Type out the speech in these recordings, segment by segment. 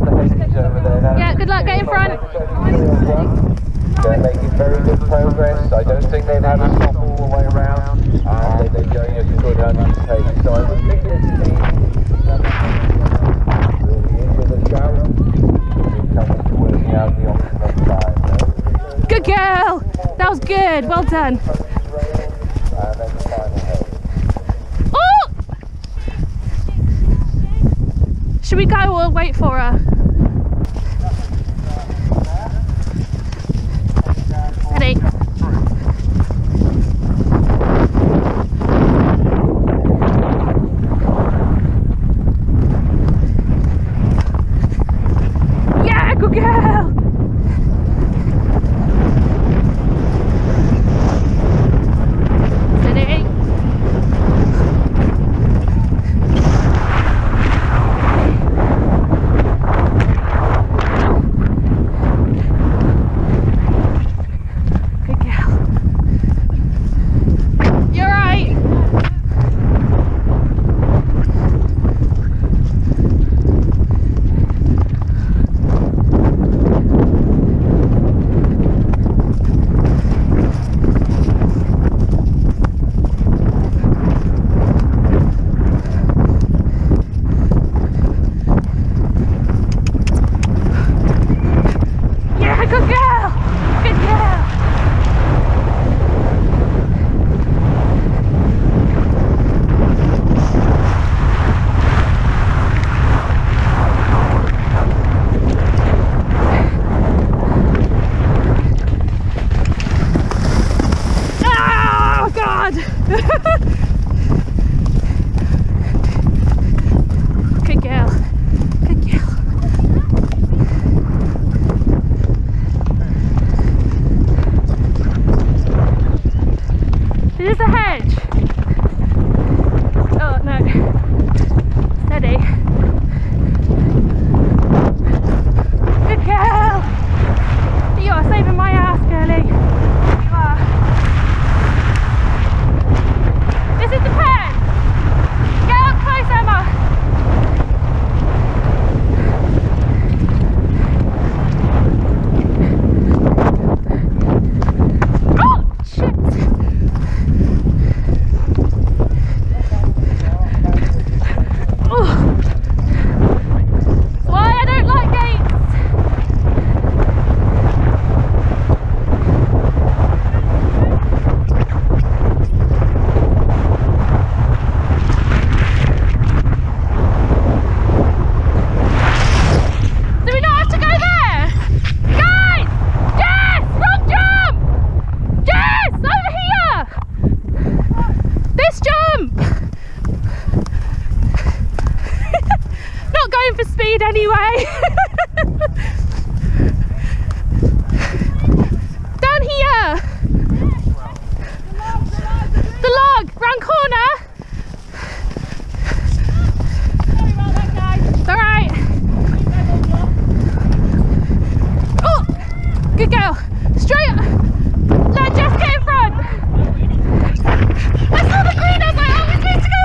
of the hedges over there now. Yeah, good luck, get in front. They're making very good progress. I don't think they've had to stop all the way around. And they're going at a good 100 pace. So I would think this team will be in with a shout. To working out the optimum time. Good girl. That was good. Well done. Should we go wait for her? Ready? Yeah, good girl. Steady. Good girl. You're right. Yeah, good girl. Good girl. Oh God! Good girl. Good girl. Is this anyway. Down here! The log! Round corner! It's alright. Oh! Good girl. Straight up. Let Jess get in front. I saw the green. I was like, oh, we need to go.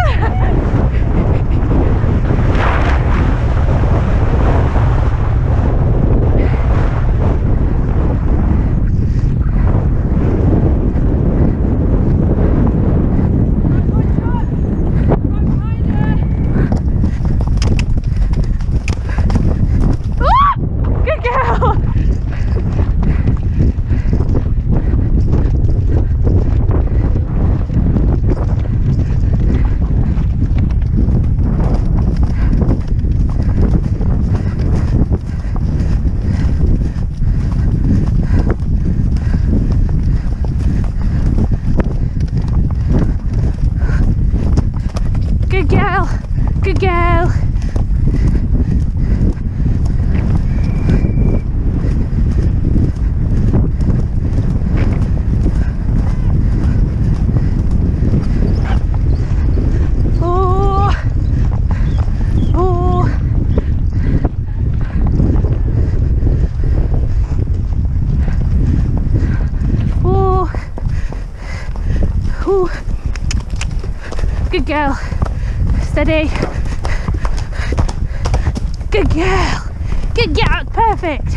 Ah! Good girl. Good girl. Good girl. Oh. Oh. Oh. Oh. Good girl. Steady. Good girl. Good girl. perfect.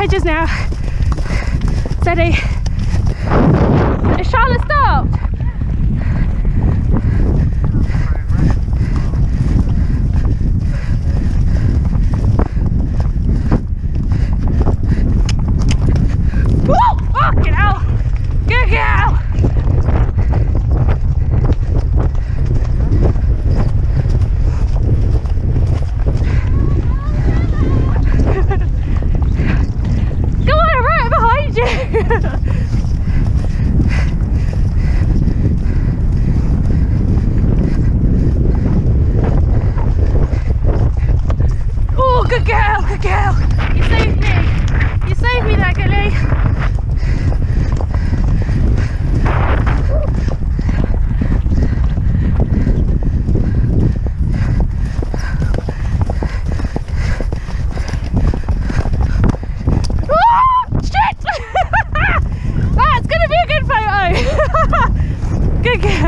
Hedges now. Steady. Charlotte stopped?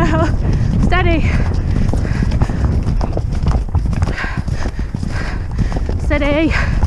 Steady! Steady!